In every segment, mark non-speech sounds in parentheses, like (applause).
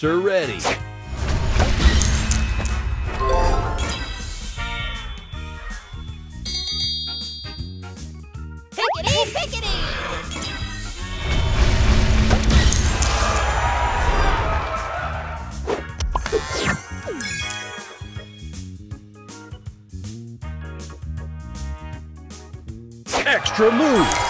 Booster ready. Pickety, pickety! Extra move.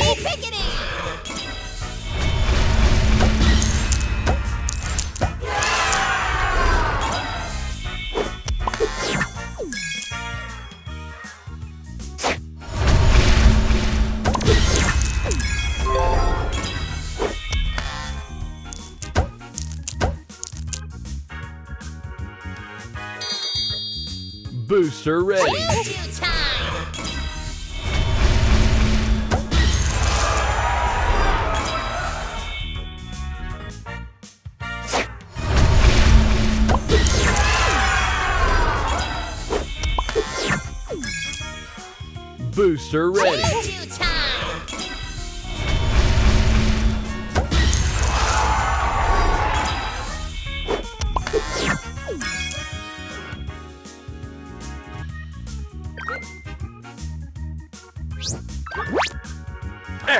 Booster ready. Booster ready.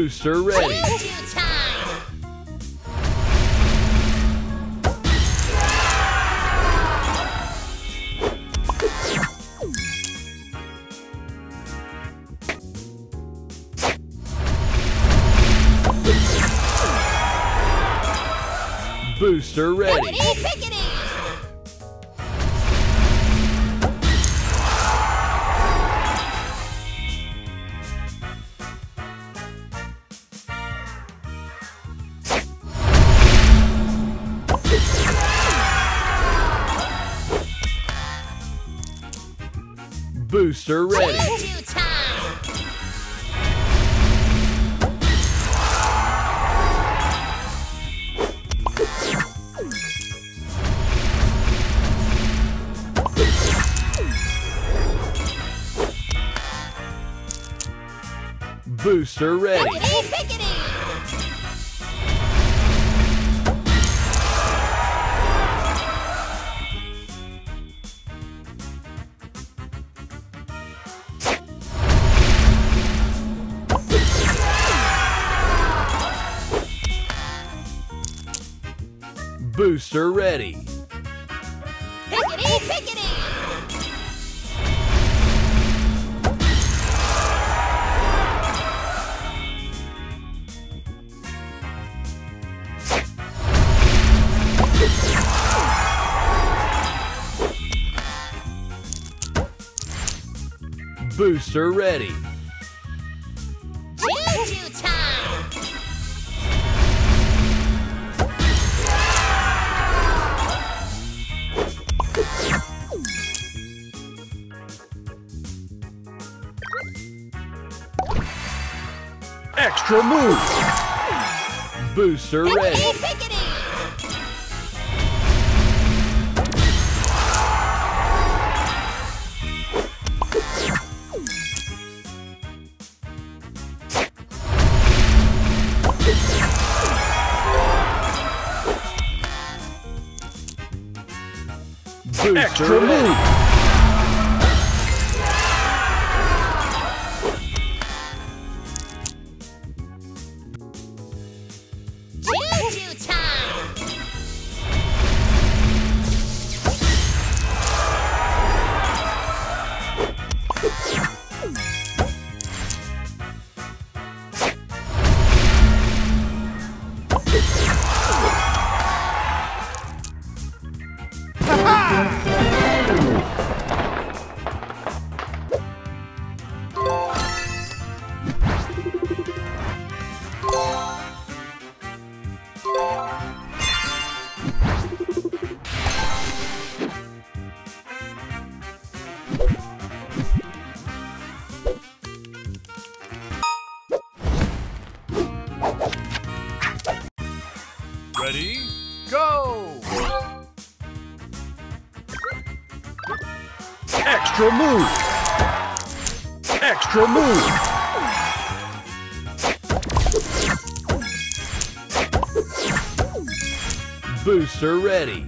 Booster ready. Booster ready. Booster ready. Booster ready. Pickety, pickety! Booster ready. Extra move. Booster ready. Pickety, pickety! Booster Extra move. Extra move. Extra move. Booster ready.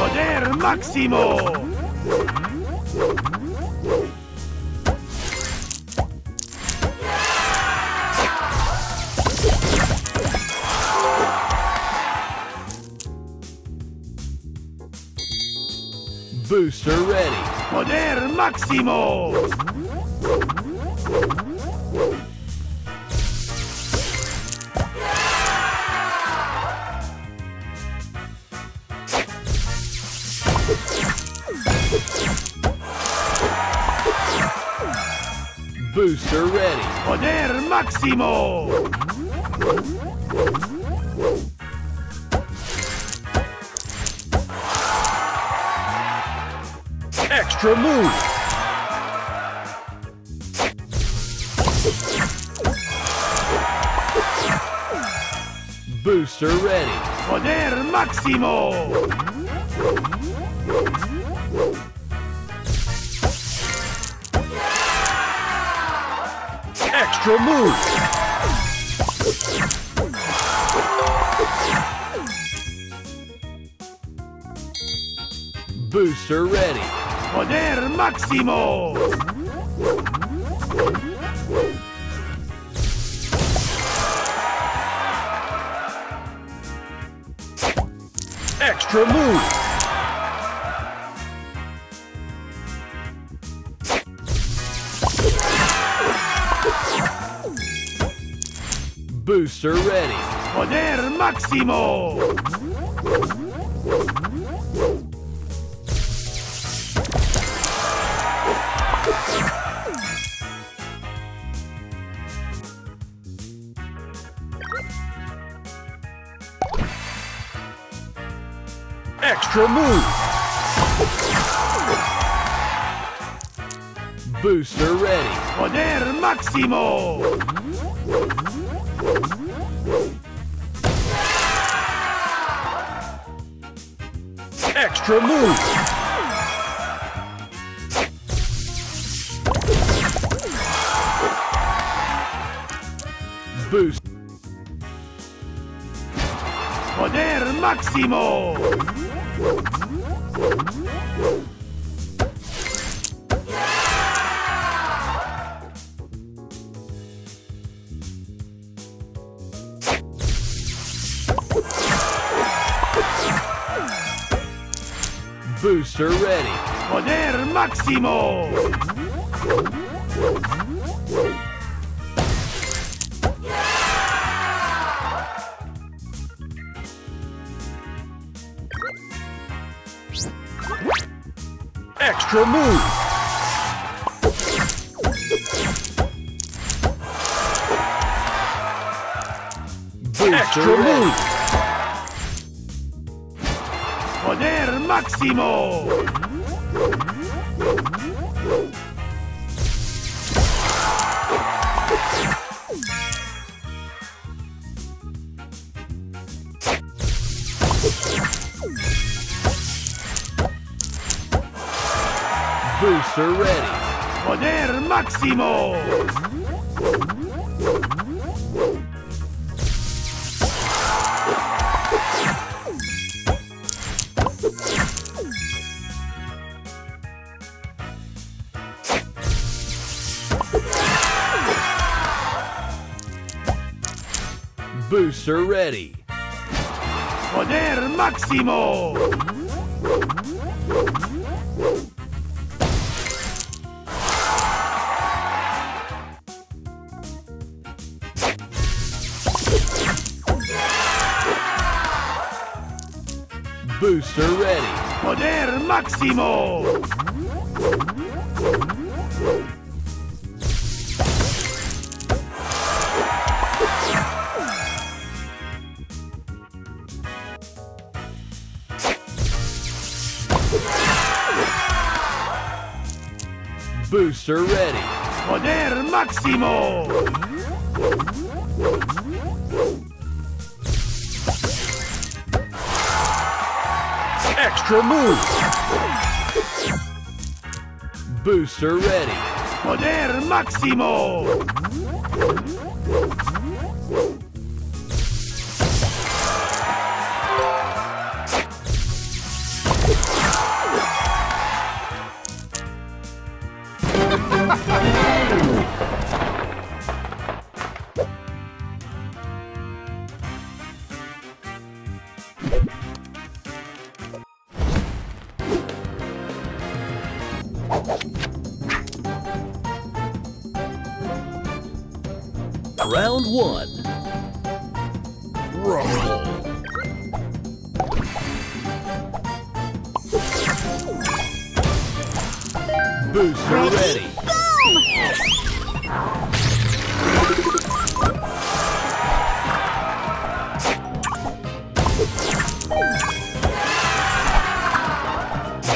Poder máximo. Booster ready. Poder máximo. Booster ready. Poder máximo. Extra move. Booster ready. Poder máximo. Extra move. Booster ready. Poder máximo. Extra move. Booster ready. Poder máximo. Extra move. Booster ready. Poder máximo. Extra move. Boost. Poder máximo. Booster ready. Poder máximo. special move. Extra move. Poder máximo. Booster ready. Poder máximo. Booster ready. Poder máximo. Booster ready. Poder máximo. Booster ready. Poder máximo. Extra move. Booster ready. Poder máximo. Round (laughs)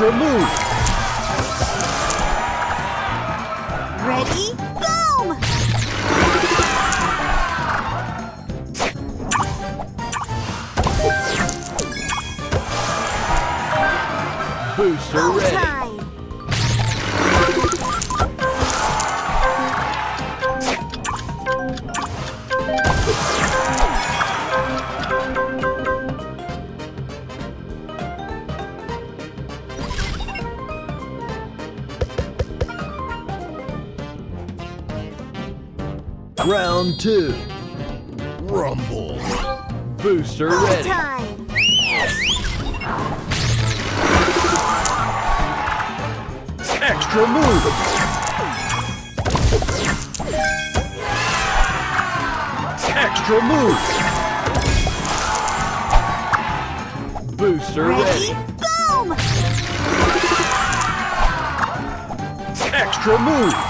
Extra move. Ready? Boom! Booster ready. Round two. Rumble. Booster ready. time. Extra move. Extra move. Booster Ready? ready. Boom! Extra move.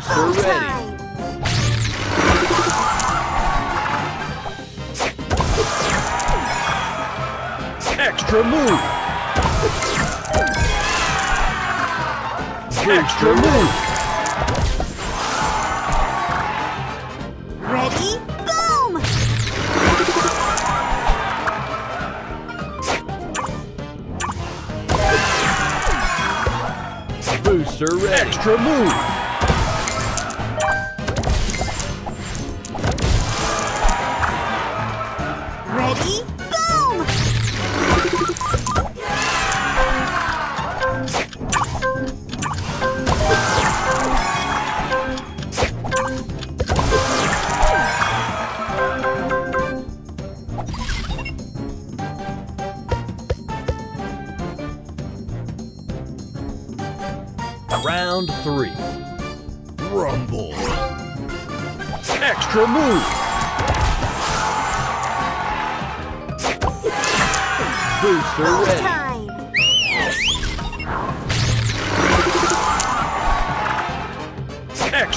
Booster Go ready. time. Extra move. Extra move. Ready? Boom! Booster ready. Extra move. Ready?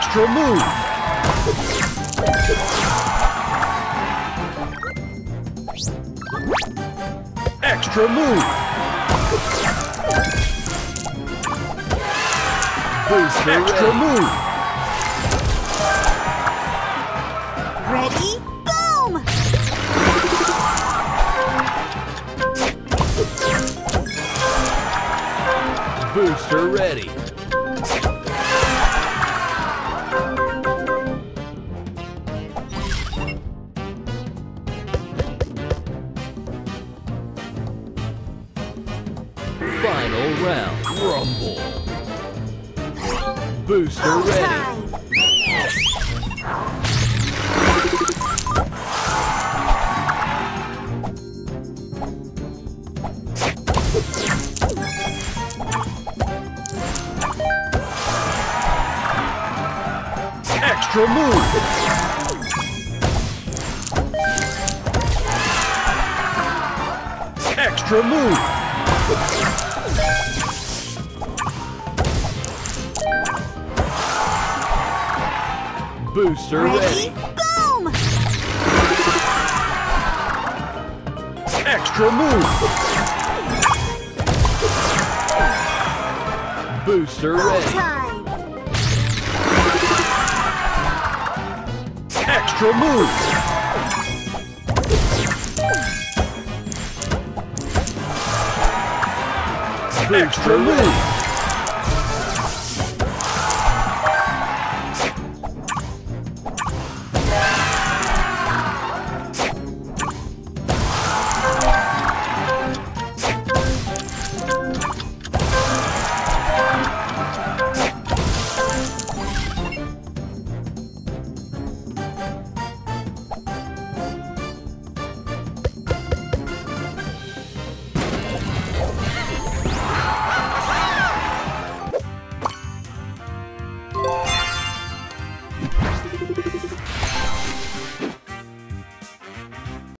Extra move. Extra move. Booster Extra move. Ready? Boom! Booster ready. Final round. Rumble. Booster ready. Extra move. Extra move. Booster Ready? ready. Boom! Extra move. Booster ready. time. Extra move. Extra move.